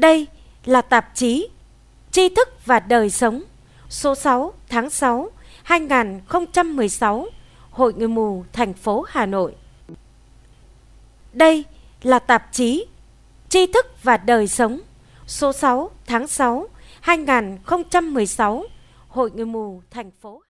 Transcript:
Đây là tạp chí Tri thức và đời sống, số 6 tháng 6 2016 Hội Người mù, thành phố Hà Nội. Đây là tạp chí Tri thức và đời sống, số 6 tháng 6 2016 Hội Người mù, thành phố